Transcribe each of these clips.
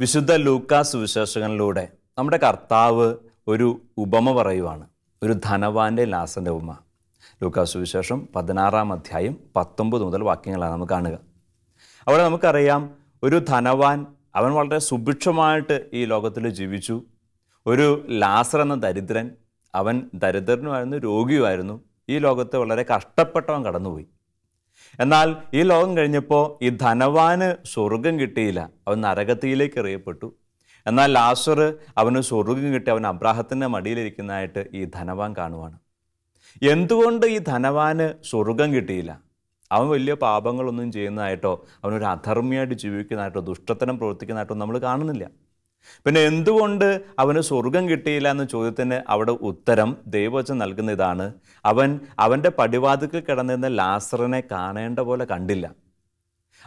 വിശുദ്ധ ലൂക്കാസ് വിശേഷങ്ങളിലൂടെ നമ്മുടെ കർത്താവ് ഒരു ഉപമ പറയുവാണ്. ഒരു ധനവാന്റെ ലാസന്റെ ഉപമ. ലൂക്കാസ് വിശേഷം പതിനാറാം അധ്യായം പത്തൊമ്പത് മുതൽ വാക്യങ്ങളാണ് നമുക്ക് കാണുക. അവിടെ നമുക്കറിയാം ഒരു ധനവാൻ അവൻ വളരെ സുഭിക്ഷമായിട്ട് ഈ ലോകത്തിൽ ജീവിച്ചു. ഒരു ലാസർ എന്ന ദരിദ്രൻ അവൻ ദരിദ്രനുമായിരുന്നു രോഗിയുമായിരുന്നു. ഈ ലോകത്ത് വളരെ കഷ്ടപ്പെട്ടവൻ കടന്നുപോയി. എന്നാൽ ഈ ലോകം കഴിഞ്ഞപ്പോൾ ഈ ധനവാന് സ്വർഗം കിട്ടിയില്ല. അവൻ നരകത്തിയിലേക്ക് എറിയപ്പെട്ടു. എന്നാൽ ലാസർ അവന് സ്വർഗം കിട്ടി. അവൻ അബ്രാഹത്തിന്റെ മടിയിലിരിക്കുന്നതായിട്ട് ഈ ധനവാൻ കാണുവാണ്. എന്തുകൊണ്ട് ഈ ധനവാന് സ്വർഗം കിട്ടിയില്ല? അവൻ വലിയ പാപങ്ങളൊന്നും ചെയ്യുന്നതായിട്ടോ അവനൊരു അധർമ്മിയായിട്ട് ജീവിക്കുന്നതായിട്ടോ ദുഷ്ടത്തരം പ്രവർത്തിക്കുന്നതായിട്ടോ നമ്മൾ കാണുന്നില്ല. പിന്നെ എന്തുകൊണ്ട് അവന് സ്വർഗം കിട്ടിയില്ല എന്ന ചോദ്യത്തിന് അവിടെ ഉത്തരം ദൈവവചനം നൽകുന്ന ഇതാണ്. അവൻ അവന്റെ പടിവാതിക്കൽ കിടന്നിരുന്ന ലാസറിനെ കാണേണ്ട പോലെ കണ്ടില്ല.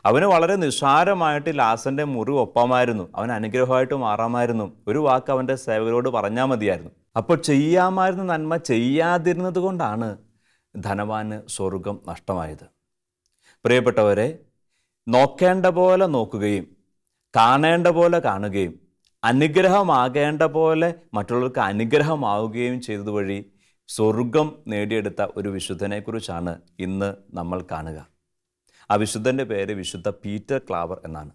അവന് വളരെ നിസ്സാരമായിട്ട് ലാസറിന്റെ മുറി ഒപ്പമായിരുന്നു. അവൻ അനുഗ്രഹമായിട്ട് മാറാമായിരുന്നു. ഒരു വാക്ക് അവന്റെ സേവകരോട് പറഞ്ഞാൽ മതിയായിരുന്നു. അപ്പോൾ ചെയ്യാമായിരുന്ന നന്മ ചെയ്യാതിരുന്നത് കൊണ്ടാണ് ധനവാന് സ്വർഗം നഷ്ടമായത്. പ്രിയപ്പെട്ടവരെ നോക്കേണ്ട പോലെ നോക്കുകയും കാണേണ്ട പോലെ കാണുകയും അനുഗ്രഹമാകേണ്ട പോലെ മറ്റുള്ളവർക്ക് അനുഗ്രഹമാവുകയും ചെയ്തത് വഴി സ്വർഗം നേടിയെടുത്ത ഒരു വിശുദ്ധനെക്കുറിച്ചാണ് ഇന്ന് നമ്മൾ കാണുക. ആ വിശുദ്ധന്റെ പേര് വിശുദ്ധ പീറ്റർ ക്ലാവർ എന്നാണ്.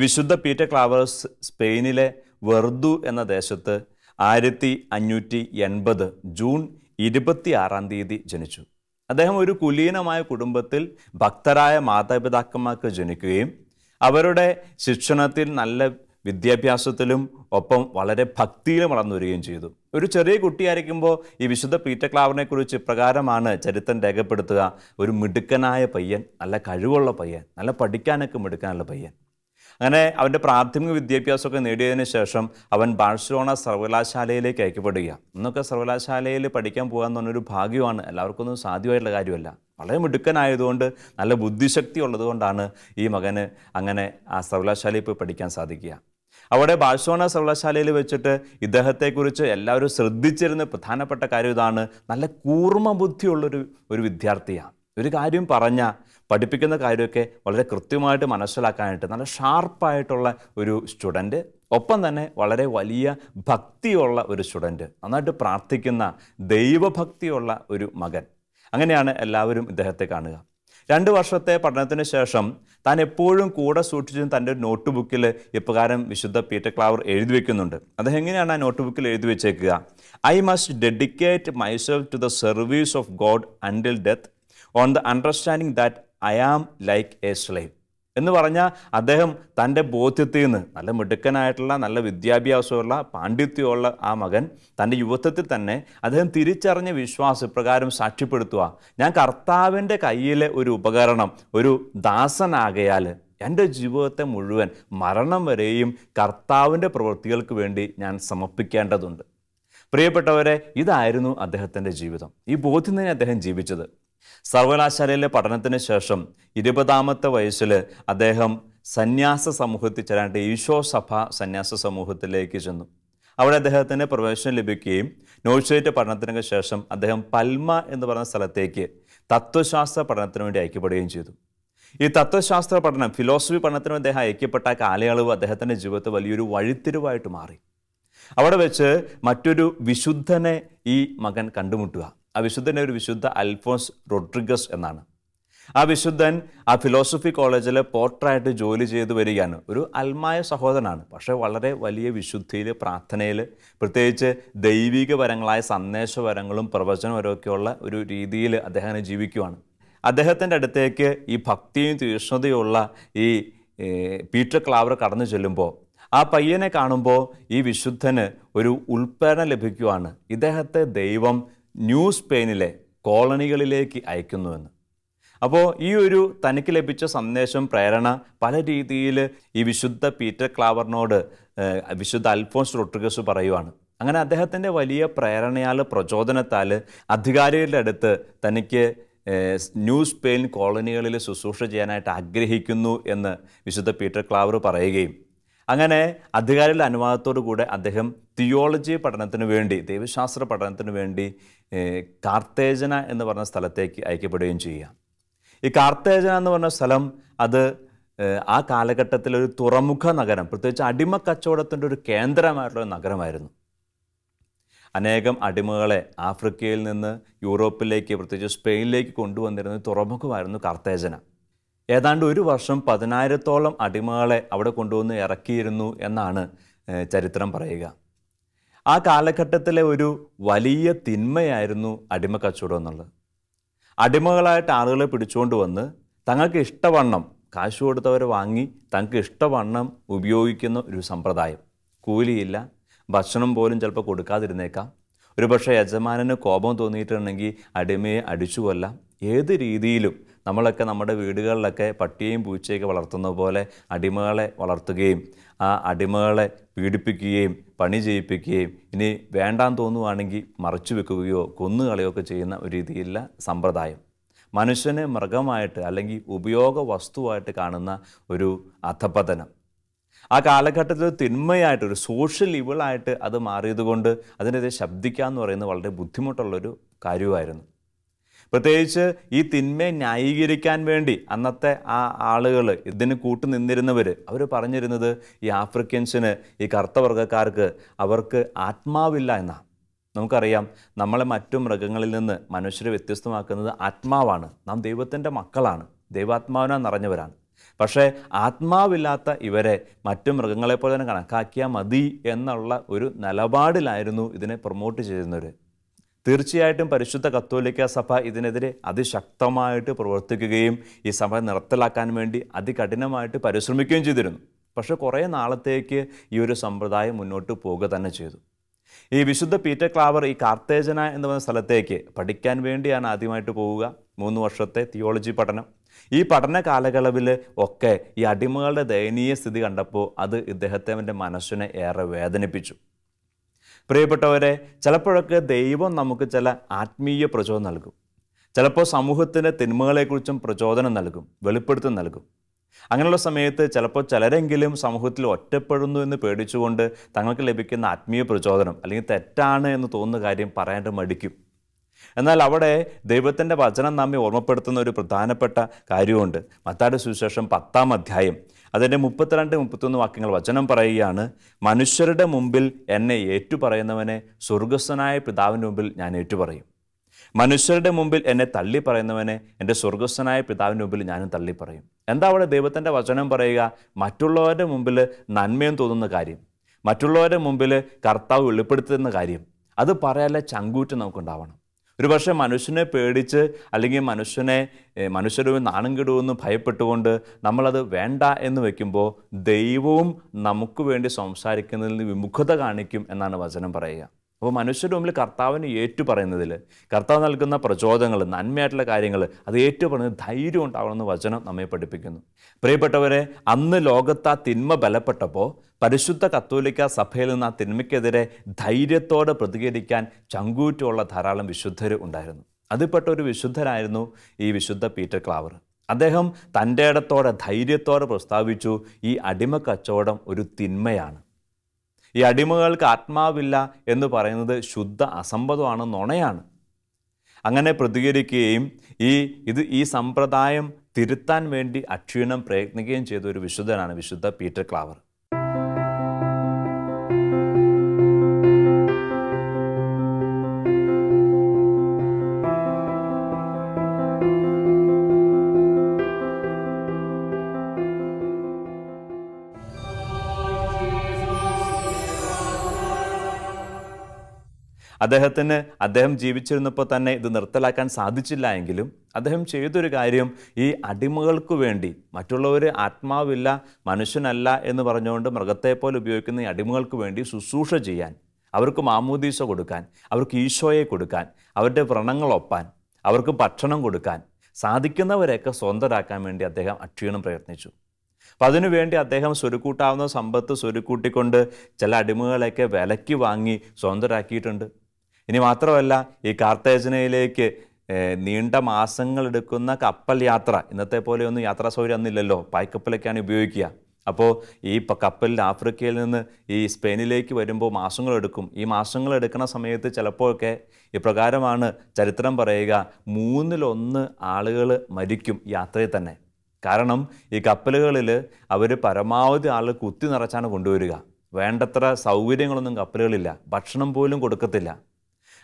വിശുദ്ധ പീറ്റർ ക്ലാവേഴ്സ് സ്പെയിനിലെ വെർദു എന്ന ദേശത്ത് ആയിരത്തി അഞ്ഞൂറ്റി എൺപത് ജൂൺ ഇരുപത്തി ആറാം തീയതി ജനിച്ചു. അദ്ദേഹം ഒരു കുലീനമായ കുടുംബത്തിൽ ഭക്തരായ മാതാപിതാക്കന്മാർക്ക് ജനിക്കുകയും അവരുടെ ശിക്ഷണത്തിൽ നല്ല വിദ്യാഭ്യാസത്തിലും ഒപ്പം വളരെ ഭക്തിയിലും വളർന്നു വരികയും ചെയ്തു. ഒരു ചെറിയ കുട്ടിയായിരിക്കുമ്പോൾ ഈ വിശുദ്ധ പീറ്റർ ക്ലാവറിനെ കുറിച്ച് ഇപ്രകാരമാണ് ചരിത്രം രേഖപ്പെടുത്തുക. ഒരു മിടുക്കനായ പയ്യൻ നല്ല കഴിവുള്ള പയ്യൻ നല്ല പഠിക്കാനൊക്കെ മിടുക്കാനുള്ള പയ്യൻ. അങ്ങനെ അവന്റെ പ്രാഥമിക വിദ്യാഭ്യാസമൊക്കെ നേടിയതിന് ശേഷം അവൻ ബാഴ്സലോണ സർവകലാശാലയിലേക്ക് അയക്കപ്പെടുക ഇന്നൊക്കെ സർവകലാശാലയിൽ പഠിക്കാൻ പോകുക എന്ന് പറഞ്ഞൊരു ഭാഗ്യമാണ്. എല്ലാവർക്കൊന്നും സാധ്യമായിട്ടുള്ള കാര്യമല്ല. വളരെ മിടുക്കനായതുകൊണ്ട് നല്ല ബുദ്ധിശക്തി ഉള്ളതുകൊണ്ടാണ് ഈ മകന് അങ്ങനെ ആ സർവകലാശാലയിൽ പോയി പഠിക്കാൻ സാധിക്കുക. അവിടെ ബാഴ്സോണ സർവകലാശാലയിൽ വെച്ചിട്ട് ഇദ്ദേഹത്തെക്കുറിച്ച് എല്ലാവരും ശ്രദ്ധിച്ചിരുന്ന പ്രധാനപ്പെട്ട കാര്യം ഇതാണ്. നല്ല കൂർമ്മ ബുദ്ധിയുള്ളൊരു ഒരു വിദ്യാർത്ഥിയാണ്. ഒരു കാര്യം പറഞ്ഞ പഠിപ്പിക്കുന്ന കാര്യമൊക്കെ വളരെ കൃത്യമായിട്ട് മനസ്സിലാക്കാനായിട്ട് നല്ല ഷാർപ്പായിട്ടുള്ള ഒരു സ്റ്റുഡന്റ് ഒപ്പം തന്നെ വളരെ വലിയ ഭക്തിയുള്ള ഒരു സ്റ്റുഡന്റ് നന്നായിട്ട് പ്രാർത്ഥിക്കുന്ന ദൈവഭക്തിയുള്ള ഒരു മകൻ. അങ്ങനെയാണ് എല്ലാവരും ഇദ്ദേഹത്തെ കാണുക. രണ്ട് വർഷത്തെ പഠനത്തിന് ശേഷം താൻ എപ്പോഴും കൂടെ സൂക്ഷിച്ചും തന്റെ ഒരു നോട്ട് ബുക്കിൽ ഇപ്രകാരം വിശുദ്ധ പീറ്റർ ക്ലാവർ എഴുതി വെക്കുന്നുണ്ട്. അദ്ദേഹം എങ്ങനെയാണ് ആ നോട്ട് ബുക്കിൽ എഴുതി വെച്ചേക്കുക? I must dedicate myself to the service of God until death on the understanding that I am like a slave എന്ന് പറഞ്ഞാൽ അദ്ദേഹം തന്റെ ബോധ്യത്തിൽ നിന്ന് നല്ല മിടുക്കനായിട്ടുള്ള നല്ല വിദ്യാഭ്യാസമുള്ള പാണ്ഡിത്യമുള്ള ആ മകൻ തന്റെ യുവത്വത്തിൽ തന്നെ അദ്ദേഹം തിരിച്ചറിഞ്ഞ വിശ്വാസം പ്രകാരം സാക്ഷ്യപ്പെടുത്തുക ഞാൻ കർത്താവിന്റെ കയ്യിലെ ഒരു ഉപകരണം ഒരു ദാസനാകയാൽ എന്റെ ജീവിതത്തെ മുഴുവൻ മരണം വരെയും കർത്താവിന്റെ പ്രവൃത്തികൾക്ക് വേണ്ടി ഞാൻ സമർപ്പിക്കേണ്ടതുണ്ട്. പ്രിയപ്പെട്ടവരെ ഇതായിരുന്നു അദ്ദേഹത്തിന്റെ ജീവിതം. ഈ ബോധ്യം തന്നെ അദ്ദേഹം ജീവിച്ചത്. സർവകലാശാലയിലെ പഠനത്തിന് ശേഷം ഇരുപതാമത്തെ വയസ്സിൽ അദ്ദേഹം സന്യാസ സമൂഹത്തിൽ ചേരാനായിട്ട് ഈശോ സഭ സന്യാസ സമൂഹത്തിലേക്ക് ചെന്നു. അവിടെ അദ്ദേഹത്തിന് പ്രവേശനം ലഭിക്കുകയും നോഴ്സേറ്റ് പഠനത്തിന് ശേഷം അദ്ദേഹം പൽമ എന്ന് പറയുന്ന സ്ഥലത്തേക്ക് തത്വശാസ്ത്ര പഠനത്തിന് വേണ്ടി അയക്കപ്പെടുകയും ചെയ്തു. ഈ തത്വശാസ്ത്ര പഠനം ഫിലോസഫി പഠനത്തിന് അദ്ദേഹം അയക്കപ്പെട്ട കാലയളവ് അദ്ദേഹത്തിന്റെ ജീവിതത്തിൽ വലിയൊരു വഴിത്തിരിവായിട്ട് മാറി. അവിടെ വെച്ച് മറ്റൊരു വിശുദ്ധനെ ഈ മകൻ കണ്ടുമുട്ടുക. ആ വിശുദ്ധന്റെ ഒരു വിശുദ്ധ അൽഫോൻസ് റോഡ്രിഗസ് എന്നാണ്. ആ വിശുദ്ധൻ ആ ഫിലോസഫി കോളേജിൽ പോർട്ടറായിട്ട് ജോലി ചെയ്തു വരികയാണ്. ഒരു അൽമായ സഹോദരനാണ്. പക്ഷേ വളരെ വലിയ വിശുദ്ധിയിൽ പ്രാർത്ഥനയിൽ പ്രത്യേകിച്ച് ദൈവികപരങ്ങളായ സന്ദേശപരങ്ങളും പ്രവചനപരമൊക്കെയുള്ള ഒരു രീതിയിൽ അദ്ദേഹം ജീവിക്കുവാണ്. അദ്ദേഹത്തിന്റെ അടുത്തേക്ക് ഈ ഭക്തിയും തീഷ്ണതയുള്ള ഈ പീറ്റർ ക്ലാവർ കടന്നു ചെല്ലുമ്പോൾ ആ പയ്യനെ കാണുമ്പോൾ ഈ വിശുദ്ധന് ഒരു ഉൾപ്രേരണ ലഭിക്കുവാണ്. ഇദ്ദേഹത്തെ ദൈവം ന്യൂ സ്പെയിനിലെ കോളനികളിലേക്ക് അയക്കുന്നുവെന്ന് അപ്പോൾ ഈ ഒരു തനിക്ക് ലഭിച്ച സന്ദേശം പ്രേരണ പല രീതിയിൽ ഈ വിശുദ്ധ പീറ്റർ ക്ലാവറിനോട് വിശുദ്ധ അൽഫോൻസ് റൊട്രിഗസ് പറയുവാണ്. അങ്ങനെ അദ്ദേഹത്തിന്റെ വലിയ പ്രേരണയാൽ പ്രചോദനത്താൽ അധികാരികളുടെ അടുത്ത് തനിക്ക് ന്യൂ സ്പെയിൻ കോളനികളിൽ ശുശ്രൂഷ ചെയ്യാനായിട്ട് ആഗ്രഹിക്കുന്നു എന്ന് വിശുദ്ധ പീറ്റർ ക്ലാവർ പറയുകയും അങ്ങനെ അധികാരികളുടെ അനുവാദത്തോടു കൂടെ അദ്ദേഹം തിയോളജി പഠനത്തിന് വേണ്ടി ദൈവശാസ്ത്ര പഠനത്തിന് വേണ്ടി കാർത്തേജന എന്ന് പറഞ്ഞ സ്ഥലത്തേക്ക് അയക്കപ്പെടുകയും ചെയ്യുക. ഈ കാർത്തേജന എന്ന് പറഞ്ഞ സ്ഥലം അത് ആ കാലഘട്ടത്തിലെ ഒരു തുറമുഖ നഗരം പ്രത്യേകിച്ച് അടിമ കച്ചവടത്തിന്റെ ഒരു കേന്ദ്രമായിട്ടുള്ള നഗരമായിരുന്നു. അനേകം അടിമകളെ ആഫ്രിക്കയിൽ നിന്ന് യൂറോപ്പിലേക്ക് പ്രത്യേകിച്ച് സ്പെയിനിലേക്ക് കൊണ്ടുവന്നിരുന്ന തുറമുഖമായിരുന്നു കാർത്തേജന. ഏതാണ്ട് ഒരു വർഷം പതിനായിരത്തോളം അടിമകളെ അവിടെ കൊണ്ടുവന്ന് ഇറക്കിയിരുന്നു എന്നാണ് ചരിത്രം പറയുക. ആ കാലഘട്ടത്തിലെ ഒരു വലിയ തിന്മയായിരുന്നു അടിമ കച്ചവടം എന്നുള്ളത്. അടിമകളായിട്ട് ആളുകളെ പിടിച്ചുകൊണ്ട് വന്ന് തങ്ങൾക്ക് ഇഷ്ടവണ്ണം കാശ് കൊടുത്തവരെ വാങ്ങി തങ്ങൾക്ക് ഇഷ്ടവണ്ണം ഉപയോഗിക്കുന്ന ഒരു സമ്പ്രദായം. കൂലിയില്ല ഭക്ഷണം പോലും ചിലപ്പോൾ കൊടുക്കാതിരുന്നേക്കാം. ഒരുപക്ഷെ യജമാനന് കോപം തോന്നിയിട്ടുണ്ടെങ്കിൽ അടിമയെ അടിച്ചു കൊല്ലാം ഏത് രീതിയിലും നമ്മളൊക്കെ നമ്മുടെ വീടുകളിലൊക്കെ പട്ടിയെയും പൂച്ചയൊക്കെ വളർത്തുന്ന പോലെ അടിമകളെ വളർത്തുകയും ആ അടിമകളെ പീഡിപ്പിക്കുകയും പണി ചെയ്യിപ്പിക്കുകയും ഇനി വേണ്ടാന്ന് തോന്നുവാണെങ്കിൽ മറച്ചു വെക്കുകയോ കൊന്നുകളയോ ഒക്കെ ചെയ്യുന്ന ഒരു രീതിയിലുള്ള സമ്പ്രദായം. മനുഷ്യനെ മൃഗമായിട്ട് അല്ലെങ്കിൽ ഉപയോഗ വസ്തുവായിട്ട് കാണുന്ന ഒരു അധപതനം. ആ കാലഘട്ടത്തിൽ തിന്മയായിട്ട് ഒരു സോഷ്യൽ ഇവിളായിട്ട് അത് മാറിയതുകൊണ്ട് അതിനെതിരെ ശബ്ദിക്കുക എന്ന് പറയുന്നത് വളരെ ബുദ്ധിമുട്ടുള്ളൊരു കാര്യമായിരുന്നു. പ്രത്യേകിച്ച് ഈ തിന്മയെ ന്യായീകരിക്കാൻ വേണ്ടി അന്നത്തെ ആ ആളുകൾ ഇതിന് കൂട്ടുനിന്നിരുന്നവർ അവർ പറഞ്ഞിരുന്നത് ഈ ആഫ്രിക്കൻസിന് ഈ കറുത്ത വർഗക്കാർക്ക് അവർക്ക് ആത്മാവില്ല എന്നാണ്. നമുക്കറിയാം നമ്മളെ മറ്റു മൃഗങ്ങളിൽ നിന്ന് മനുഷ്യരെ വ്യത്യസ്തമാക്കുന്നത് ആത്മാവാണ്. നാം ദൈവത്തിന്റെ മക്കളാണ് ദൈവാത്മാവിനാ നിറഞ്ഞവരാണ്. പക്ഷേ ആത്മാവില്ലാത്ത ഇവരെ മറ്റു മൃഗങ്ങളെപ്പോലെ തന്നെ കണക്കാക്കിയാൽ മതി എന്നുള്ള ഒരു നിലപാടിലായിരുന്നു ഇതിനെ പ്രൊമോട്ട് ചെയ്യുന്നവർ തീർച്ചയായിട്ടും പരിശുദ്ധ കത്തോലിക്ക സഭ ഇതിനെതിരെ അതിശക്തമായിട്ട് പ്രവർത്തിക്കുകയും ഈ സഭ നിർത്തലാക്കാൻ വേണ്ടി അതികഠിനമായിട്ട് പരിശ്രമിക്കുകയും ചെയ്തിരുന്നു. പക്ഷേ കുറേ നാളത്തേക്ക് ഈ ഒരു സമ്പ്രദായം മുന്നോട്ട് പോവുക തന്നെ ചെയ്തു. ഈ വിശുദ്ധ പീറ്റർ ക്ലാവർ ഈ കാർത്തേജന എന്ന് പറയുന്ന സ്ഥലത്തേക്ക് പഠിക്കാൻ വേണ്ടിയാണ് ആദ്യമായിട്ട് പോവുക. മൂന്ന് വർഷത്തെ തിയോളജി പഠനം. ഈ പഠന കാലയളവിൽ ഒക്കെ ഈ അടിമകളുടെ ദയനീയ സ്ഥിതി കണ്ടപ്പോൾ അത് ഇദ്ദേഹത്തിന്റെ മനസ്സിനെ ഏറെ വേദനിപ്പിച്ചു. പ്രിയപ്പെട്ടവരെ ചിലപ്പോഴൊക്കെ ദൈവം നമുക്ക് ചില ആത്മീയ പ്രചോദനം നൽകും. ചിലപ്പോൾ സമൂഹത്തിന്റെ തിന്മകളെക്കുറിച്ചും പ്രചോദനം നൽകും വെളിപ്പെടുത്തും നൽകും. അങ്ങനെയുള്ള സമയത്ത് ചിലപ്പോൾ ചിലരെങ്കിലും സമൂഹത്തിൽ ഒറ്റപ്പെടുന്നു എന്ന് പേടിച്ചുകൊണ്ട് തങ്ങൾക്ക് ലഭിക്കുന്ന ആത്മീയ പ്രചോദനം അല്ലെങ്കിൽ തെറ്റാണ് എന്ന് തോന്നുന്ന കാര്യം പറയാണ്ട് മടിക്കും. എന്നാൽ അവിടെ ദൈവത്തിന്റെ വചനം നമ്മെ ഓർമ്മപ്പെടുത്തുന്ന ഒരു പ്രധാനപ്പെട്ട കാര്യമുണ്ട്. മത്താട് സുവിശേഷം പത്താം അധ്യായം അതിന്റെ മുപ്പത്തിരണ്ട് മുപ്പത്തൊന്ന് വാക്യങ്ങൾ വചനം പറയുകയാണ് മനുഷ്യരുടെ മുമ്പിൽ എന്നെ ഏറ്റുപറയുന്നവനെ സ്വർഗസ്വനായ പിതാവിന്റെ മുമ്പിൽ ഞാൻ ഏറ്റുപറയും. മനുഷ്യരുടെ മുമ്പിൽ എന്നെ തള്ളി പറയുന്നവനെ എന്റെ സ്വർഗസ്വനായ പിതാവിന്റെ മുമ്പിൽ ഞാനും തള്ളി പറയും എന്താ അവിടെ ദൈവത്തിന്റെ വചനം പറയുക? മറ്റുള്ളവരുടെ മുമ്പിൽ നന്മയും തോന്നുന്ന കാര്യം. മറ്റുള്ളവരുടെ മുമ്പിൽ കർത്താവ് വെളിപ്പെടുത്തുന്ന കാര്യം. അത് പറയാനുള്ള ചങ്കൂറ്റം നമുക്കുണ്ടാവണം. ഒരുപക്ഷെ മനുഷ്യനെ പേടിച്ച് അല്ലെങ്കിൽ മനുഷ്യനെ മനുഷ്യരും നാണം കെടുമെന്ന് ഭയപ്പെട്ടുകൊണ്ട് നമ്മളത് വേണ്ട എന്ന് വെക്കുമ്പോൾ ദൈവവും നമുക്ക് വേണ്ടി സംസാരിക്കുന്നതിൽ വിമുഖത കാണിക്കും എന്നാണ് വചനം പറയുക. അപ്പോൾ മനുഷ്യരുടെ മുമ്പിൽ കർത്താവിന് ഏറ്റു പറയുന്നതിൽ കർത്താവ് നൽകുന്ന പ്രചോദനങ്ങൾ നന്മയായിട്ടുള്ള കാര്യങ്ങൾ അത് ഏറ്റു പറയുന്നത് ധൈര്യം ഉണ്ടാകണമെന്ന് വചനം നമ്മെ പഠിപ്പിക്കുന്നു. പ്രിയപ്പെട്ടവരെ അന്ന് ലോകത്ത് ആ തിന്മ ബലപ്പെട്ടപ്പോൾ പരിശുദ്ധ കത്തോലിക്ക സഭയിൽ നിന്ന് ആ തിന്മയ്ക്കെതിരെ ധൈര്യത്തോടെ പ്രതികരിക്കാൻ ചങ്കൂറ്റുള്ള ധാരാളം വിശുദ്ധർ ഉണ്ടായിരുന്നു. അതിൽപ്പെട്ട ഒരു വിശുദ്ധരായിരുന്നു ഈ വിശുദ്ധ പീറ്റർ ക്ലാവർ. അദ്ദേഹം തന്റെ ഇടത്തോടെ ധൈര്യത്തോടെ പ്രസ്താവിച്ചു ഈ അടിമ കച്ചവടം ഒരു തിന്മയാണ്. ഈ അടിമകൾക്ക് ആത്മാവില്ല എന്ന് പറയുന്നത് ശുദ്ധ അസംബന്ധമാണ് നുണയാണ്. അങ്ങനെ പ്രതികരിക്കുകയും ഈ ഇത് ഈ സമ്പ്രദായം തിരുത്താൻ വേണ്ടി അക്ഷീണം പ്രയത്നിക്കുകയും ചെയ്ത ഒരു വിശുദ്ധനാണ് വിശുദ്ധ പീറ്റർ ക്ലാവർ. അദ്ദേഹത്തിന് അദ്ദേഹം ജീവിച്ചിരുന്നപ്പോൾ തന്നെ ഇത് നിർത്തലാക്കാൻ സാധിച്ചില്ല എങ്കിലും അദ്ദേഹം ചെയ്തൊരു കാര്യം ഈ അടിമകൾക്ക് വേണ്ടി മറ്റുള്ളവർ ആത്മാവില്ല മനുഷ്യനല്ല എന്ന് പറഞ്ഞുകൊണ്ട് മൃഗത്തെ പോലെ ഉപയോഗിക്കുന്ന ഈ അടിമകൾക്ക് വേണ്ടി ശുശ്രൂഷ ചെയ്യാൻ അവർക്ക് മാമൂദീസ കൊടുക്കാൻ അവർക്ക് ഈശോയെ കൊടുക്കാൻ അവരുടെ വ്രണങ്ങളൊപ്പാൻ അവർക്ക് ഭക്ഷണം കൊടുക്കാൻ സാധിക്കുന്നവരെയൊക്കെ സ്വന്തരാക്കാൻ വേണ്ടി അദ്ദേഹം അക്ഷീണം പ്രയത്നിച്ചു. അപ്പം അതിനുവേണ്ടി അദ്ദേഹം സ്വരുക്കൂട്ടാവുന്ന സമ്പത്ത് സ്വരുക്കൂട്ടിക്കൊണ്ട് ചില അടിമകളെയൊക്കെ വിലയ്ക്ക് വാങ്ങി സ്വന്തരാക്കിയിട്ടുണ്ട്. ഇനി മാത്രമല്ല ഈ കാർത്തേജനയിലേക്ക് നീണ്ട മാസങ്ങൾ എടുക്കുന്ന കപ്പൽ യാത്ര. ഇന്നത്തെ പോലെയൊന്നും യാത്രാ സൗകര്യം അന്നില്ലല്ലോ. പായ്ക്കപ്പലൊക്കെയാണ് ഉപയോഗിക്കുക. അപ്പോൾ ഈ കപ്പലിൽ ആഫ്രിക്കയിൽ നിന്ന് ഈ സ്പെയിനിലേക്ക് വരുമ്പോൾ മാസങ്ങളെടുക്കും ഈ മാസങ്ങൾ എടുക്കുന്ന സമയത്ത് ചിലപ്പോഴൊക്കെ ഇപ്രകാരമാണ് ചരിത്രം പറയുക മൂന്നിലൊന്ന് ആളുകൾ മരിക്കും യാത്രയിൽ തന്നെ. കാരണം ഈ കപ്പലുകളിൽ അവർ പരമാവധി ആൾ കുത്തി നിറച്ചാണ് കൊണ്ടുവരിക. വേണ്ടത്ര സൗകര്യങ്ങളൊന്നും കപ്പലുകളില്ല. ഭക്ഷണം പോലും കൊടുക്കത്തില്ല.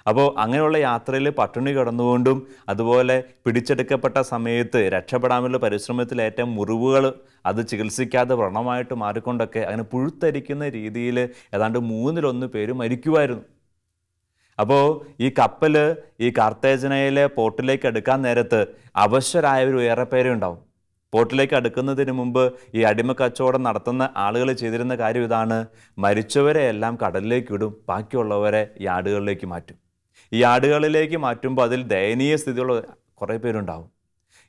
അപ്പോൾ അങ്ങനെയുള്ള യാത്രയിൽ പട്ടിണി കിടന്നുകൊണ്ടും അതുപോലെ പിടിച്ചെടുക്കപ്പെട്ട സമയത്ത് രക്ഷപ്പെടാനുള്ള പരിശ്രമത്തിലേറ്റ മുറിവുകൾ അത് ചികിത്സിക്കാതെ വ്രണമായിട്ട് മാറിക്കൊണ്ടൊക്കെ അങ്ങനെ പുഴുത്തരിക്കുന്ന രീതിയിൽ ഏതാണ്ട് മൂന്നിലൊന്ന് പേര് മരിക്കുമായിരുന്നു അപ്പോൾ ഈ കപ്പൽ ഈ കാർത്തേജനയിലെ പോർട്ടിലേക്ക് എടുക്കാൻ നേരത്ത് അവശരായവർ ഏറെ പേരെ ഉണ്ടാവും. പോർട്ടിലേക്ക് അടുക്കുന്നതിന് മുമ്പ് ഈ അടിമ കച്ചവടം നടത്തുന്ന ആളുകൾ ചെയ്തിരുന്ന കാര്യം ഇതാണ്. മരിച്ചവരെ എല്ലാം കടലിലേക്ക് ഇടും ബാക്കിയുള്ളവരെ ഈ ആടുകളിലേക്ക് മാറ്റും. ഈ ആടുകളിലേക്ക് മാറ്റുമ്പോൾ അതിൽ ദയനീയ സ്ഥിതിയുള്ള കുറേ പേരുണ്ടാവും.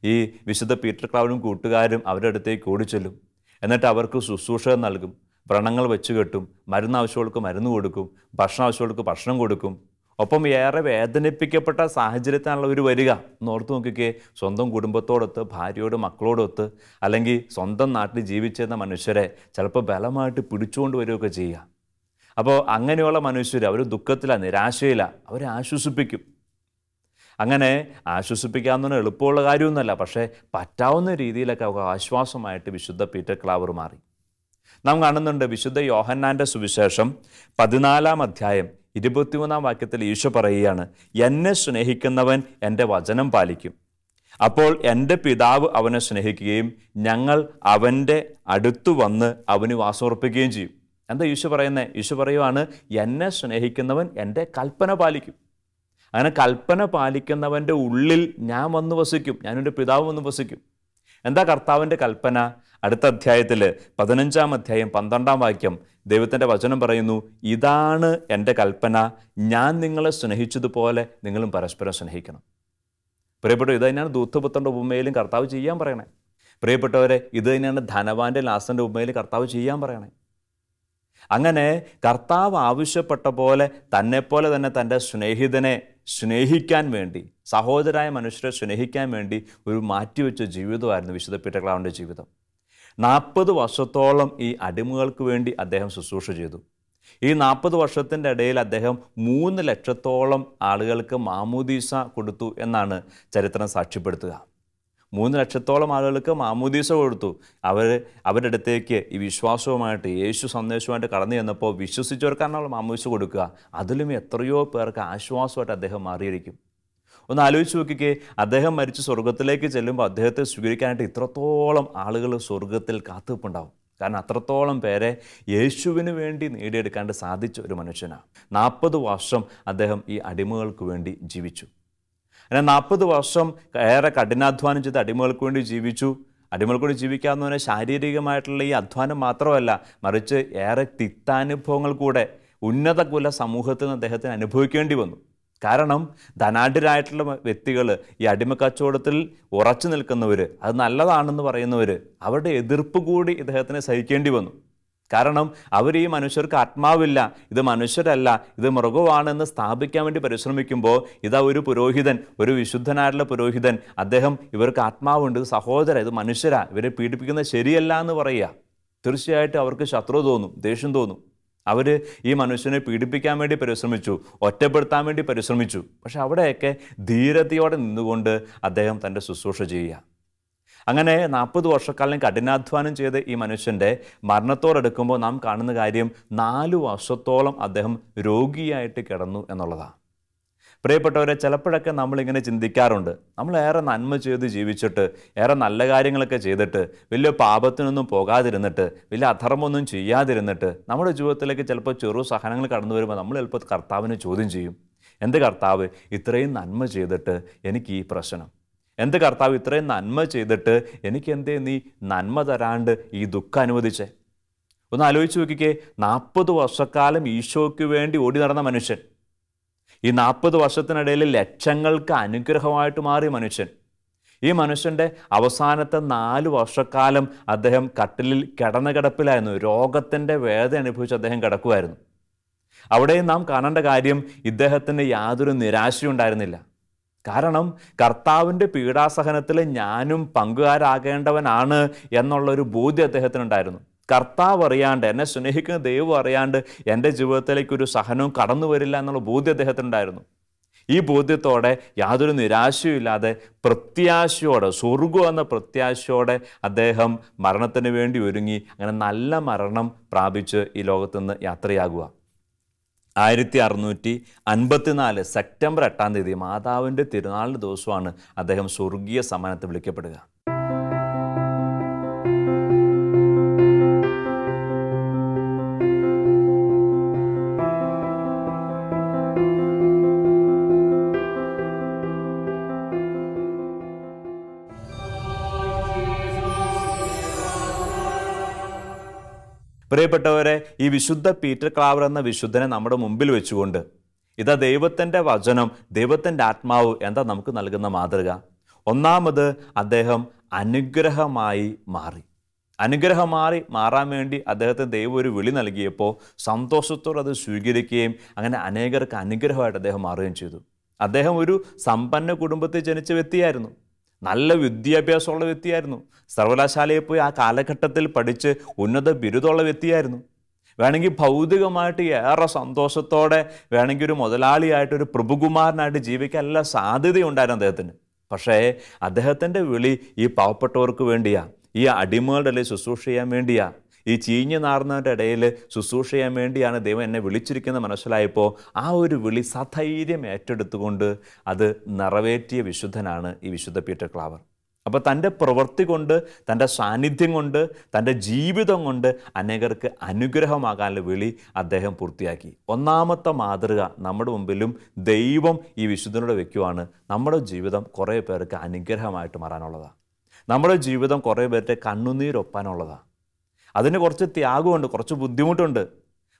ഈ വിശുദ്ധ പീറ്റർ ക്ലൗഡും കൂട്ടുകാരും അവരുടെ അടുത്തേക്ക് ഓടിച്ചെല്ലും. എന്നിട്ട് അവർക്ക് ശുശ്രൂഷ നൽകും. വ്രണങ്ങൾ വെച്ച് കെട്ടും. മരുന്ന് ആവശ്യമുള്ളവർക്ക് മരുന്ന് കൊടുക്കും. ഭക്ഷണം ആവശ്യമുള്ളവർക്ക് ഭക്ഷണം കൊടുക്കും. ഒപ്പം ഏറെ വേദനിപ്പിക്കപ്പെട്ട സാഹചര്യത്തിനാണല്ലോ ഒരു വരിക. എന്നോർത്ത് നോക്കിക്കേ. സ്വന്തം കുടുംബത്തോടൊത്ത് ഭാര്യയോട് മക്കളോടൊത്ത് അല്ലെങ്കിൽ സ്വന്തം നാട്ടിൽ ജീവിച്ചിരുന്ന മനുഷ്യരെ ചിലപ്പോൾ ബലമായിട്ട് പിടിച്ചുകൊണ്ട് വരികയൊക്കെ ചെയ്യുക. അപ്പോൾ അങ്ങനെയുള്ള മനുഷ്യർ അവർ ദുഃഖത്തിലാണ് നിരാശയിലാണ് അവരെ ആശ്വസിപ്പിക്കും. അങ്ങനെ ആശ്വസിപ്പിക്കാവുന്ന എളുപ്പമുള്ള കാര്യമൊന്നുമല്ല പക്ഷേ പറ്റാവുന്ന രീതിയിലൊക്കെ ആശ്വാസമായിട്ട് വിശുദ്ധ പീറ്റർ ക്ലാവർ മാറി. നാം കാണുന്നുണ്ട് വിശുദ്ധ യോഹന്നാന്റെ സുവിശേഷം പതിനാലാം അധ്യായം ഇരുപത്തിമൂന്നാം വാക്യത്തിൽ ഈശോ പറയുകയാണ് എന്നെ സ്നേഹിക്കുന്നവൻ എന്റെ വചനം പാലിക്കും. അപ്പോൾ എന്റെ പിതാവ് അവനെ സ്നേഹിക്കുകയും ഞങ്ങൾ അവന്റെ അടുത്തു വന്ന് അവന് വാസമർപ്പിക്കുകയും ചെയ്യും. എന്താ യേശു പറയുന്നത് യേശു പറയുവാണ് എന്നെ സ്നേഹിക്കുന്നവൻ എന്റെ കൽപ്പന പാലിക്കും. അങ്ങനെ കൽപ്പന പാലിക്കുന്നവന്റെ ഉള്ളിൽ ഞാൻ വന്ന് വസിക്കും. ഞാനെന്റെ പിതാവ് വന്ന് വസിക്കും. എന്താ കർത്താവിന്റെ കൽപ്പന? അടുത്ത അധ്യായത്തിൽ പതിനഞ്ചാം അധ്യായം പന്ത്രണ്ടാം വാക്യം ദൈവത്തിന്റെ വചനം പറയുന്നു ഇതാണ് എന്റെ കൽപ്പന. ഞാൻ നിങ്ങളെ സ്നേഹിച്ചതുപോലെ നിങ്ങളും പരസ്പരം സ്നേഹിക്കണം. പ്രിയപ്പെട്ടു ഇത് തന്നെയാണ് ദൂത്തപുത്രന്റെ ഉപമയിലും കർത്താവ് ചെയ്യാൻ പറയണേ. പ്രിയപ്പെട്ടവരെ ഇത് തന്നെയാണ് ധനവാന്റെ ലാസന്റെ ഉപമയിൽ കർത്താവ് ചെയ്യാൻ പറയണേ. അങ്ങനെ കർത്താവ് ആവശ്യപ്പെട്ട പോലെ തന്നെപ്പോലെ തന്നെ തന്റെ സ്നേഹിതനെ സ്നേഹിക്കാൻ വേണ്ടി സഹോദരായ മനുഷ്യരെ സ്നേഹിക്കാൻ വേണ്ടി ഒരു മാറ്റിവെച്ച ജീവിതമായിരുന്നു വിശുദ്ധ പീറ്റർക്ലാവിന്റെ ജീവിതം. നാൽപ്പത് വർഷത്തോളം ഈ അടിമകൾക്ക് വേണ്ടി അദ്ദേഹം ശുശ്രൂഷ ചെയ്തു. ഈ നാൽപ്പത് വർഷത്തിന്റെ ഇടയിൽ അദ്ദേഹം മൂന്ന് ലക്ഷത്തോളം ആളുകൾക്ക് മാമൂദീസ കൊടുത്തു എന്നാണ് ചരിത്രം സാക്ഷ്യപ്പെടുത്തുക. മൂന്ന് ലക്ഷത്തോളം ആളുകൾക്ക് മാമൂദീസ കൊടുത്തു. അവർ അവരുടെ അടുത്തേക്ക് ഈ വിശ്വാസവുമായിട്ട് യേശു സന്ദേശവുമായിട്ട് കടന്നു ചെന്നപ്പോൾ വിശ്വസിച്ചവർക്കാണല്ലോ മാമൂദീസ കൊടുക്കുക. അതിലും എത്രയോ പേർക്ക് ആശ്വാസമായിട്ട് അദ്ദേഹം മാറിയിരിക്കും. ഒന്ന് ആലോചിച്ച് നോക്കിക്കേ അദ്ദേഹം മരിച്ച് സ്വർഗത്തിലേക്ക് ചെല്ലുമ്പോൾ അദ്ദേഹത്തെ സ്വീകരിക്കാനായിട്ട് ഇത്രത്തോളം ആളുകൾ സ്വർഗത്തിൽ കാത്തുനിൽപ്പുണ്ടാവും കാരണം അത്രത്തോളം പേരെ യേശുവിന് വേണ്ടി നേടിയെടുക്കാണ്ട് സാധിച്ച ഒരു മനുഷ്യനാണ്. നാൽപ്പത് വർഷം അദ്ദേഹം ഈ അടിമകൾക്ക് വേണ്ടി ജീവിച്ചു. അങ്ങനെ നാൽപ്പത് വർഷം ഏറെ കഠിനാധ്വാനം ചെയ്ത് അടിമകൾക്ക് വേണ്ടി ജീവിച്ചു. അടിമകൾക്ക് വേണ്ടി ജീവിക്കാമെന്ന് പറഞ്ഞാൽ ശാരീരികമായിട്ടുള്ള ഈ അധ്വാനം മാത്രമല്ല മറിച്ച് ഏറെ തിക്താനുഭവങ്ങൾ കൂടെ ഉന്നത കുല സമൂഹത്തിൽ നിന്ന് അദ്ദേഹത്തിന് അനുഭവിക്കേണ്ടി വന്നു. കാരണം ധനാഢ്യരായിട്ടുള്ള വ്യക്തികൾ ഈ അടിമ കച്ചവടത്തിൽ ഉറച്ചു നിൽക്കുന്നവർ അത് നല്ലതാണെന്ന് പറയുന്നവർ അവരുടെ എതിർപ്പ് കൂടി ഇദ്ദേഹത്തിന് സഹിക്കേണ്ടി വന്നു. കാരണം അവർ ഈ മനുഷ്യർക്ക് ആത്മാവില്ല. ഇത് മനുഷ്യരല്ല. ഇത് മൃഗമാണെന്ന് സ്ഥാപിക്കാൻ വേണ്ടി പരിശ്രമിക്കുമ്പോൾ ഇതാ ഒരു പുരോഹിതൻ ഒരു വിശുദ്ധനായിട്ടുള്ള പുരോഹിതൻ. അദ്ദേഹം ഇവർക്ക് ആത്മാവുണ്ട്. ഇത് സഹോദര ഇത് മനുഷ്യരാ. ഇവരെ പീഡിപ്പിക്കുന്നത് ശരിയല്ല എന്ന് പറയുക. തീർച്ചയായിട്ടും അവർക്ക് ശത്രു തോന്നും ദേഷ്യം തോന്നും. അവർ ഈ മനുഷ്യനെ പീഡിപ്പിക്കാൻ വേണ്ടി പരിശ്രമിച്ചു ഒറ്റപ്പെടുത്താൻ വേണ്ടി പരിശ്രമിച്ചു. പക്ഷെ അവിടെയൊക്കെ ധീരതയോടെ നിന്നുകൊണ്ട് അദ്ദേഹം തന്റെ ശുശ്രൂഷ ചെയ്യുക. അങ്ങനെ നാൽപ്പത് വർഷക്കാലം കഠിനാധ്വാനം ചെയ്ത് ഈ മനുഷ്യന്റെ മരണത്തോടെടുക്കുമ്പോൾ നാം കാണുന്ന കാര്യം നാല് വർഷത്തോളം അദ്ദേഹം രോഗിയായിട്ട് കിടന്നു എന്നുള്ളതാണ്. പ്രിയപ്പെട്ടവരെ ചിലപ്പോഴൊക്കെ നമ്മളിങ്ങനെ ചിന്തിക്കാറുണ്ട്. നമ്മൾ ഏറെ നന്മ ചെയ്ത് ജീവിച്ചിട്ട് ഏറെ നല്ല കാര്യങ്ങളൊക്കെ ചെയ്തിട്ട് വലിയ പാപത്തിനൊന്നും പോകാതിരുന്നിട്ട് വലിയ അധർമ്മമൊന്നും ചെയ്യാതിരുന്നിട്ട് നമ്മുടെ ജീവിതത്തിലേക്ക് ചിലപ്പോൾ ചെറു സഹനങ്ങൾ കടന്നു വരുമ്പോൾ നമ്മൾ ചിലപ്പോൾ കർത്താവിനെ ചോദ്യം ചെയ്യും. എന്ത് കർത്താവ് ഇത്രയും നന്മ ചെയ്തിട്ട് എനിക്ക് ഈ പ്രശ്നം എന്ത് കർത്താവ് ഇത്രയും നന്മ ചെയ്തിട്ട് എനിക്ക് എന്തേ നീ നന്മ തരാണ്ട് ഈ ദുഃഖം അനുവദിച്ചേ? ഒന്ന് ആലോചിച്ച് നോക്കിക്കേ നാൽപ്പത് വർഷക്കാലം ഈശോയ്ക്ക് വേണ്ടി ഓടി നടന്ന മനുഷ്യൻ. ഈ നാൽപ്പത് വർഷത്തിനിടയിൽ ലക്ഷങ്ങൾക്ക് അനുഗ്രഹമായിട്ട് മാറിയ മനുഷ്യൻ. ഈ മനുഷ്യന്റെ അവസാനത്തെ നാല് വർഷക്കാലം അദ്ദേഹം കട്ടിലിൽ കിടന്ന കിടപ്പിലായിരുന്നു. രോഗത്തിന്റെ വേദന അനുഭവിച്ച് അദ്ദേഹം കിടക്കുമായിരുന്നു അവിടെ നാം കാണേണ്ട കാര്യം ഇദ്ദേഹത്തിന് യാതൊരു നിരാശയും ഉണ്ടായിരുന്നില്ല. കാരണം കർത്താവിന്റെ പീഡാസഹനത്തിൽ ഞാനും പങ്കുകാരാകേണ്ടവനാണ് എന്നുള്ളൊരു ബോധ്യം അദ്ദേഹത്തിനുണ്ടായിരുന്നു. കർത്താവ് അറിയാണ്ട് എന്നെ സ്നേഹിക്കുന്ന ദൈവം അറിയാണ്ട് എന്റെ ജീവിതത്തിലേക്ക് ഒരു സഹനവും കടന്നു വരില്ല എന്നുള്ള ബോധ്യം അദ്ദേഹത്തിനുണ്ടായിരുന്നു. ഈ ബോധ്യത്തോടെ യാതൊരു നിരാശയുമില്ലാതെ പ്രത്യാശയോടെ സ്വർഗം എന്ന പ്രത്യാശയോടെ അദ്ദേഹം മരണത്തിന് വേണ്ടി ഒരുങ്ങി. അങ്ങനെ നല്ല മരണം പ്രാപിച്ച് ഈ ലോകത്തുനിന്ന് യാത്രയാകുക. ആയിരത്തി അറുന്നൂറ്റി അൻപത്തിനാല് സെപ്റ്റംബർ എട്ടാം തീയതി മാതാവിന്റെ തിരുനാളിന്റെ ദിവസമാണ് അദ്ദേഹം സ്വർഗീയ സമ്മാനത്തിൽ വിളിക്കപ്പെടുക. പ്രിയപ്പെട്ടവരെ ഈ വിശുദ്ധ പീറ്റർ ക്ലാവർ എന്ന വിശുദ്ധനെ നമ്മുടെ മുമ്പിൽ വെച്ചുകൊണ്ട് ഇതാ ദൈവത്തിന്റെ വചനം ദൈവത്തിന്റെ ആത്മാവ് എന്താ നമുക്ക് നൽകുന്ന മാതൃക? ഒന്നാമത് അദ്ദേഹം അനുഗ്രഹമായി മാറി. അനുഗ്രഹമായി മാറാൻ വേണ്ടി അദ്ദേഹത്തിന് ദൈവം ഒരു വിളി നൽകിയപ്പോൾ സന്തോഷത്തോടെ അത് സ്വീകരിക്കുകയും അങ്ങനെ അനേകർക്ക് അനുഗ്രഹമായിട്ട് അദ്ദേഹം മാറുകയും ചെയ്തു. അദ്ദേഹം ഒരു സമ്പന്ന കുടുംബത്തിൽ ജനിച്ച വ്യക്തിയായിരുന്നു. നല്ല വിദ്യാഭ്യാസമുള്ള വ്യക്തിയായിരുന്നു. സർവകലാശാലയിൽ പോയി ആ കാലഘട്ടത്തിൽ പഠിച്ച് ഉന്നത ബിരുദമുള്ള വ്യക്തിയായിരുന്നു. വേണമെങ്കിൽ ഭൗതികമായിട്ട് ഏറെ സന്തോഷത്തോടെ വേണമെങ്കിൽ ഒരു മുതലാളിയായിട്ട് ഒരു പ്രഭുകുമാരനായിട്ട് ജീവിക്കാൻ എല്ലാ സാധ്യതയുണ്ടായിരുന്നു അദ്ദേഹത്തിന്. പക്ഷേ അദ്ദേഹത്തിന്റെ വിളി ഈ പാവപ്പെട്ടവർക്ക് വേണ്ടിയാണ് ഈ അടിമകളുടെ ശുശ്രൂഷ ചെയ്യാൻ വേണ്ടിയാ ഈ ചീഞ്ഞു നാർന്നവന്റെ ഇടയിൽ ശുശ്രൂഷ ചെയ്യാൻ വേണ്ടിയാണ് ദൈവം എന്നെ വിളിച്ചിരിക്കുന്നത് മനസ്സിലായപ്പോൾ ആ ഒരു വിളി സധൈര്യം ഏറ്റെടുത്തുകൊണ്ട് അത് നിറവേറ്റിയ വിശുദ്ധനാണ് ഈ വിശുദ്ധ പീറ്റർ ക്ലാവർ. അപ്പോൾ തന്റെ പ്രവൃത്തി കൊണ്ട് തന്റെ സാന്നിധ്യം കൊണ്ട് തന്റെ ജീവിതം കൊണ്ട് അനേകർക്ക് അനുഗ്രഹമാകാനുള്ള വിളി അദ്ദേഹം പൂർത്തിയാക്കി. ഒന്നാമത്തെ മാതൃക നമ്മുടെ മുമ്പിലും ദൈവം ഈ വിശുദ്ധനോട് വയ്ക്കുവാണ് നമ്മുടെ ജീവിതം കുറേ പേർക്ക് അനുഗ്രഹമായിട്ട് മാറാനുള്ളതാണ് നമ്മുടെ ജീവിതം കുറേ പേരുടെ കണ്ണുനീരൊപ്പാനുള്ളതാണ് അതിന് കുറച്ച് ത്യാഗമുണ്ട് കുറച്ച് ബുദ്ധിമുട്ടുണ്ട്.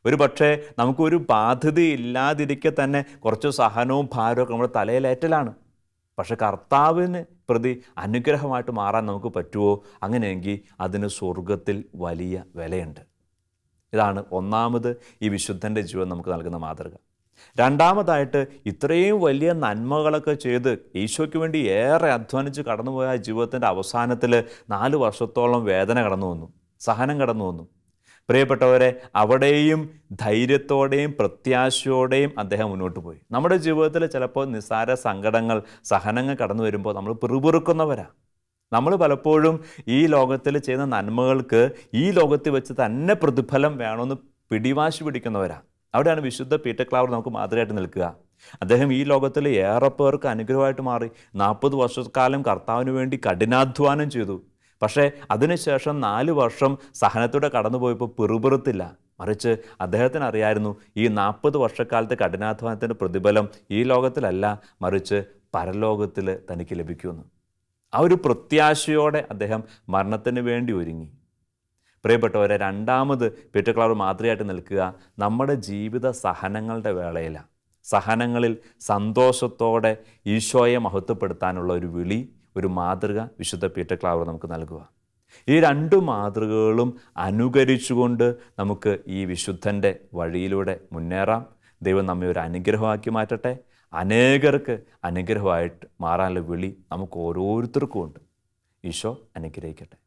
ഒരു പക്ഷേ നമുക്കൊരു ബാധ്യത ഇല്ലാതിരിക്കെ തന്നെ കുറച്ച് സഹനവും ഭാരവും നമ്മുടെ തലയിലേറ്റലാണ്. പക്ഷെ കർത്താവിന് പ്രതി അനുഗ്രഹമായിട്ട് മാറാൻ നമുക്ക് പറ്റുമോ അങ്ങനെയെങ്കിൽ അതിന് സ്വർഗത്തിൽ വലിയ വിലയുണ്ട്. ഇതാണ് ഒന്നാമത് ഈ വിശുദ്ധന്റെ ജീവൻ നമുക്ക് നൽകുന്ന മാതൃക. രണ്ടാമതായിട്ട് ഇത്രയും വലിയ നന്മകളൊക്കെ ചെയ്ത് ഈശോയ്ക്ക് വേണ്ടി ഏറെ അധ്വാനിച്ച് കടന്നുപോയ ജീവിതത്തിന്റെ അവസാനത്തിൽ നാല് വർഷത്തോളം വേദന കടന്നു വന്നു സഹനം കടന്നു വന്നു. പ്രിയപ്പെട്ടവരെ അവിടെയും ധൈര്യത്തോടെയും പ്രത്യാശയോടെയും അദ്ദേഹം മുന്നോട്ട് പോയി. നമ്മുടെ ജീവിതത്തിൽ ചിലപ്പോൾ നിസ്സാര സങ്കടങ്ങൾ സഹനങ്ങൾ കടന്നു വരുമ്പോൾ നമ്മൾ പിറുപിറുക്കുന്നവരാ. നമ്മൾ പലപ്പോഴും ഈ ലോകത്തിൽ ചെയ്യുന്ന നന്മകൾക്ക് ഈ ലോകത്ത് വെച്ച് തന്നെ പ്രതിഫലം വേണമെന്ന് പിടിവാശി പിടിക്കുന്നവരാ. അവിടെയാണ് വിശുദ്ധ പീറ്റർ ക്ലാവർ നമുക്ക് മാതൃകയായിട്ട് നിൽക്കുക. അദ്ദേഹം ഈ ലോകത്തിൽ ഏറെ പേർക്ക് അനുഗ്രഹമായിട്ട് മാറി. നാൽപ്പത് വർഷക്കാലം കർത്താവിന് വേണ്ടി കഠിനാധ്വാനം ചെയ്തു. പക്ഷേ അതിനുശേഷം നാല് വർഷം സഹനത്തോടെ കടന്നുപോയപ്പോൾ പിറുപിറുത്തില്ല. മറിച്ച് അദ്ദേഹത്തിന് അറിയായിരുന്നു ഈ നാൽപ്പത് വർഷക്കാലത്തെ കഠിനാധ്വാനത്തിന്റെ പ്രതിഫലം ഈ ലോകത്തിലല്ല മറിച്ച് പരലോകത്തിൽ തനിക്ക് ലഭിക്കുമെന്ന്. ആ ഒരു പ്രത്യാശയോടെ അദ്ദേഹം മരണത്തിന് വേണ്ടി ഒരുങ്ങി. പ്രിയപ്പെട്ടവരെ രണ്ടാമത് പീറ്റർ മാതൃയായിട്ട് നിൽക്കുക നമ്മുടെ ജീവിത സഹനങ്ങളുടെ വേളയിലാണ്. സഹനങ്ങളിൽ സന്തോഷത്തോടെ ഈശോയെ മഹത്വപ്പെടുത്താനുള്ള ഒരു വിളി ഒരു മാതൃക വിശുദ്ധ പീറ്റർ ക്ലാവർ നമുക്ക് നൽകുക. ഈ രണ്ട് മാതൃകകളും അനുകരിച്ചുകൊണ്ട് നമുക്ക് ഈ വിശുദ്ധന്റെ വഴിയിലൂടെ മുന്നേറാം. ദൈവം നമ്മെ ഒരു അനുഗ്രഹമാക്കി മാറ്റട്ടെ. അനേകർക്ക് അനുഗ്രഹമായിട്ട് മാറാനുള്ള വിളി നമുക്ക് ഓരോരുത്തർക്കും ഉണ്ട് ഈശോ അനുഗ്രഹിക്കട്ടെ.